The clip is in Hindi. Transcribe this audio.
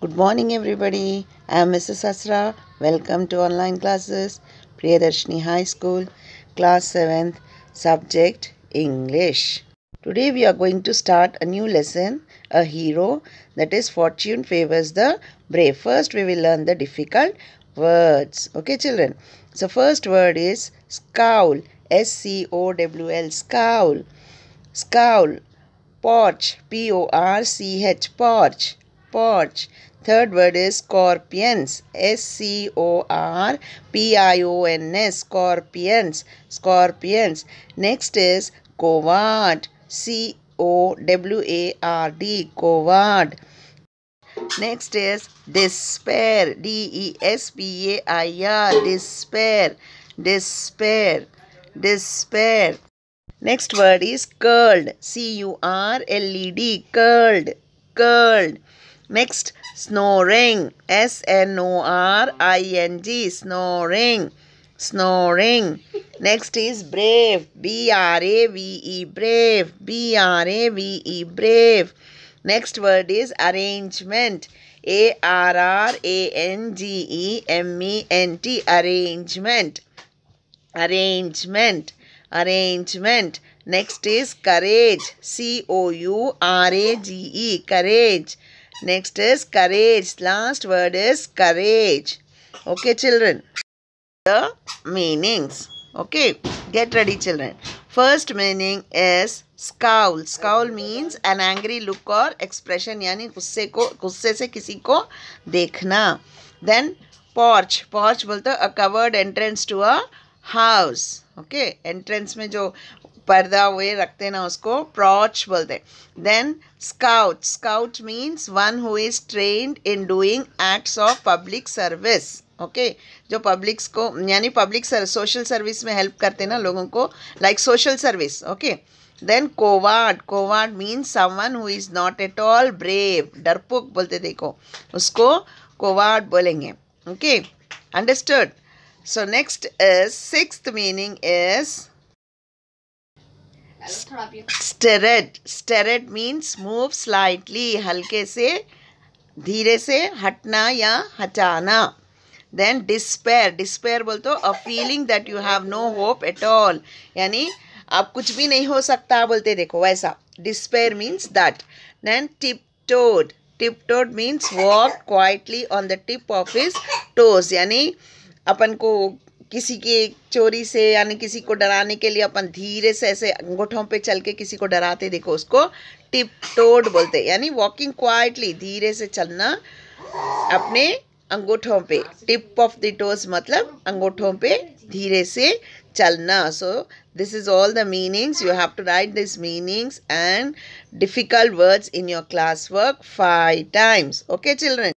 Good morning, everybody. I am Mrs. Asra. Welcome to online classes, Priyadarshini High School, class 7th, subject English. Today we are going to start a new lesson, a hero, that is fortune favors the brave. First we will learn the difficult words. Okay, children. So first word is scowl. S C O W L scowl. Scowl. Porch. P O R C H porch. Porch. Third word is scorpions. S C O R P I O N S. Scorpions. Scorpions. Next is coward. C O W A R D. Coward. Next is despair. D E S P A I R. Despair. Despair. Despair. Next word is curled. C U R L E D. Curled. Curled. Next, snoring. S N O R I N G. Snoring. Snoring. Next is brave. B R A V E. Brave. B R A V E. Brave. Next word is arrangement. A R R A N G E M E N T. Arrangement. Arrangement. Arrangement. Next is courage. C O U R A G E. Courage. Next is courage. Last word is courage. Okay, children. The meanings. Okay, get ready, children. First meaning is scowl. Scowl means an angry look or expression यानी गुस्से को गुस्से से किसी को देखना. Then porch. Porch बोलते a covered entrance to a house. Okay, entrance में जो पर्दा हुए रखते ना उसको प्रॉच बोलते then scout scout means one who is trained in doing acts of public service okay जो पब्लिक्स को, यानी पब्लिक सोशल सर्विस में हेल्प करते ना लोगों को like social service okay then coward coward means someone who is not at all brave डरपोक बोलते देखो, उसको कोवाड बोलेंगे okay understood so next is six meaning is stirred stirred means move slightly हल्के से धीरे से हटना या हटाना। देन डिस्पेयर डिस्पेयर बोल तो a feeling that you have no hope at all यानी आप कुछ भी नहीं हो सकता बोलते देखो वैसा। Despair means that then tiptoed tiptoed means walk quietly on the tip of his toes यानी अपन को किसी की चोरी से, यानी किसी को डराने के लिए अपन धीरे से ऐसे अंगूठों पे चल के किसी को डराते देखो, उसको टिप टोड बोलते। यानी वॉकिंग क्वाइटली धीरे से चलना अपने अंगूठों पे टिप ऑफ़ द टोज मतलब अंगूठों पे धीरे से चलना। So this is all the meanings you have to write this meanings and difficult words in your class work five times okay children